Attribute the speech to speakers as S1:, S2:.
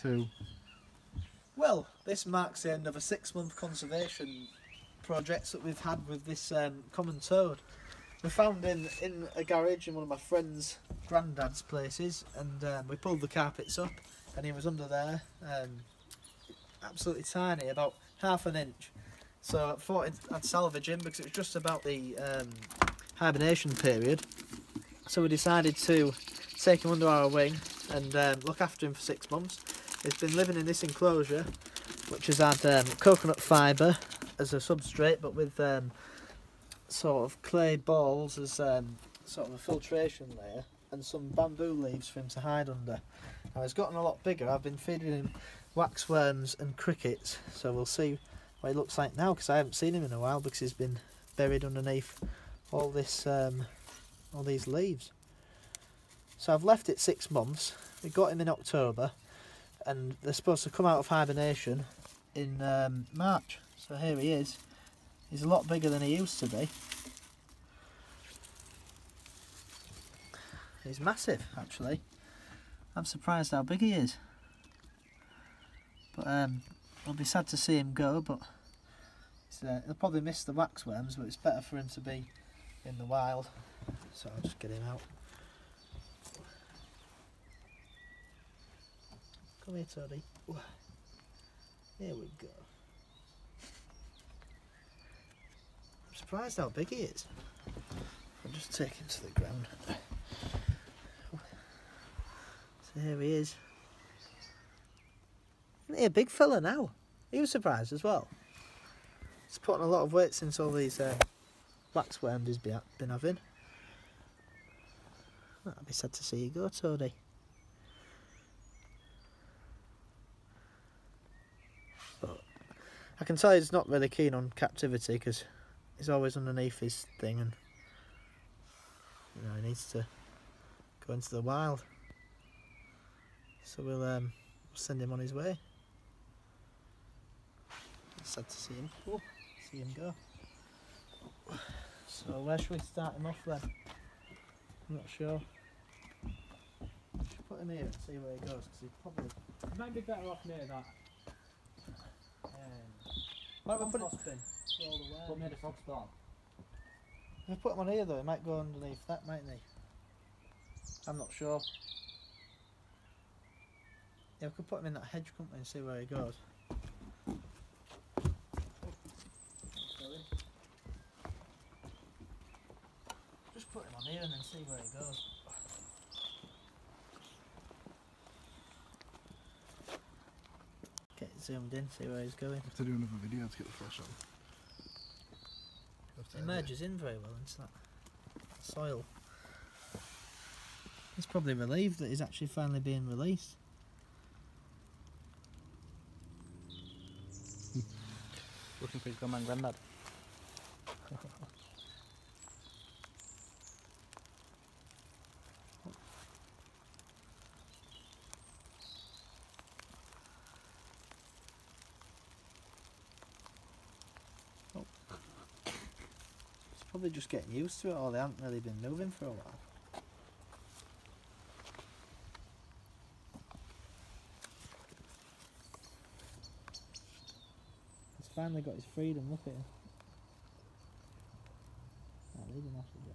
S1: Two.
S2: Well, this marks the end of a six-month conservation project that we've had with this um, common toad. We found in in a garage in one of my friend's granddad's places, and um, we pulled the carpets up, and he was under there, um, absolutely tiny, about half an inch. So I thought I'd- I'd salvage him because it was just about the um, hibernation period. So we decided to take him under our wing and um, look after him for six months. He's been living in this enclosure, which has had um, coconut fibre as a substrate, but with um, sort of clay balls as um, sort of a filtration layer, and some bamboo leaves for him to hide under. Now he's gotten a lot bigger. I've been feeding him waxworms and crickets, so we'll see what he looks like now because I haven't seen him in a while because he's been buried underneath all this, um, all these leaves. So I've left it six months. We got him in October, and they're supposed to come out of hibernation in um, March. So here he is. He's a lot bigger than he used to be. He's massive, actually. I'm surprised how big he is. But um, I'll be sad to see him go. But uh, he'll probably miss the waxworms. But it's better for him to be in the wild. So I'll just get him out. Come here, Toddy. Here we go. I'm surprised how big he is. I'll just take him to the ground. So here he is. Isn't he a big fella now? He was surprised as well. He's putting a lot of weight since all these uh, waxworms he's be- been having. That'd be sad to see you go, Tony. I can tell he's not really keen on captivity because he's always underneath his thing and you know he needs to go into the wild. So we'll um, send him on his way. Sad to see him. See him go. So where should we start him off then? I'm not sure. Should put him here and see where he goes because he probably.
S3: You might be better off near that. Um,
S2: Why don't we put, it,
S3: compost bin. Put near the frog spawn.
S2: if we put him on here though, he might go underneath that, mightn't he? I'm not sure. Yeah, we could put him in that hedge company and see where he goes. Just put him on here and then see where he goes. Get zoomed in, see where he's going.
S1: have to do another video to get the flash on.
S2: It merges in very well into that soil. He's probably relieved that he's actually finally being released.
S3: Looking for his grandma and granddad.
S2: probably just getting used to it, or they haven't really been moving for a while. He's finally got his freedom, look at him. Leave him off bit.